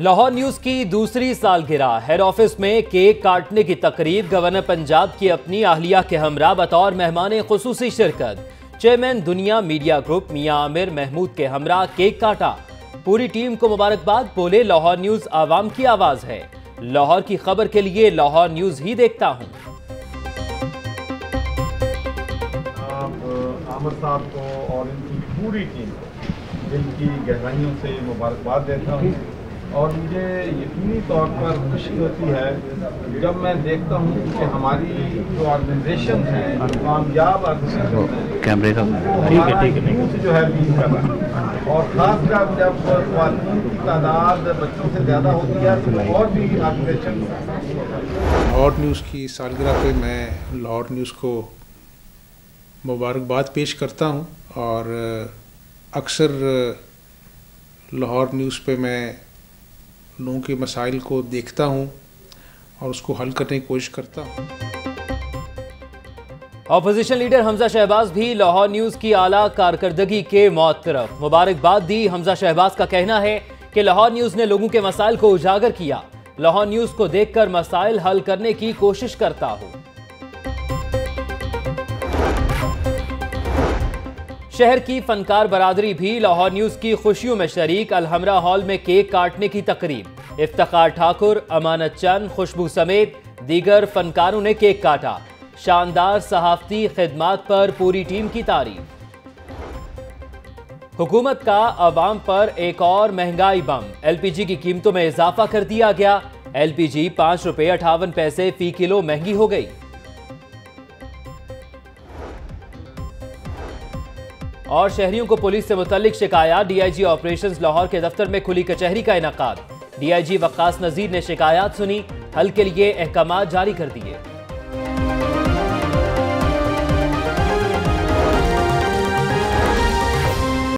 Lahore news की दूसरी सालगिरह। हेड ऑफ़िस में केक काटने की तकरीब, गवर्नर पंजाब की अपनी आहलिया के हमरा बतौर मेहमान खसूसी शिरकत। चेयरमैन दुनिया मीडिया ग्रुप मियाँ आमिर महमूद के हमरा केक काटा। पूरी टीम को मुबारकबाद, बोले लाहौर न्यूज़ आवाम की आवाज़ है। लाहौर की खबर के लिए लाहौर न्यूज़ ही देखता हूँ। पूरी टीम को दिल की गहराइयों से मुबारकबाद देता हूँ। और मुझे यकीनी तौर पर खुशी होती है जब मैं देखता हूँ कि हमारी जो ऑर्गेनाइजेशन है कामयाब कैमरे का ठीक है ठीक है जो है रहा है। और खासकर जब खातन की तादाद बच्चों से ज़्यादा होती है तो और भी ऑर्गेनाइजेशन लाहौर न्यूज़ की सालगिरह पे मैं लाहौर न्यूज़ को मुबारकबाद पेश करता हूँ और अक्सर लाहौर न्यूज़ पे मैं लोगों के मसाइल को देखता हूँ और उसको हल करने की कोशिश करता हूँ। अपोजिशन लीडर हमजा शहबाज भी लाहौर न्यूज़ की आला कारकर्दगी के मौत तरफ़ मुबारकबाद दी हमजा शहबाज का कहना है कि लाहौर न्यूज़ ने लोगों के मसाइल को उजागर किया। लाहौर न्यूज़ को देखकर मसाइल हल करने की कोशिश करता हूँ। शहर की फनकार बरादरी भी लाहौर न्यूज़ की खुशियों में शरीक। अलहमरा हॉल में केक काटने की तकरीब। इफ्तार ठाकुर, अमानत चंद, खुशबू समेत दीगर फनकारों ने केक काटा। शानदार सहाफती खिदमात पर पूरी टीम की तारीफ़। हुकूमत का अवाम पर एक और महँगाई बम। एलपीजी की कीमतों में इजाफा कर दिया गया। एलपीजी पाँच रुपए अठावन पैसे फ़ी किलो महँगी हो गई। और शहरियों को पुलिस से मुतलिक शिकायत डीआईजी ऑपरेशंस लाहौर के दफ्तर में खुली कचहरी का इनका। डीआईजी वक्कास नजीर ने शिकायत सुनी, हल के लिए अहकाम जारी कर दिए।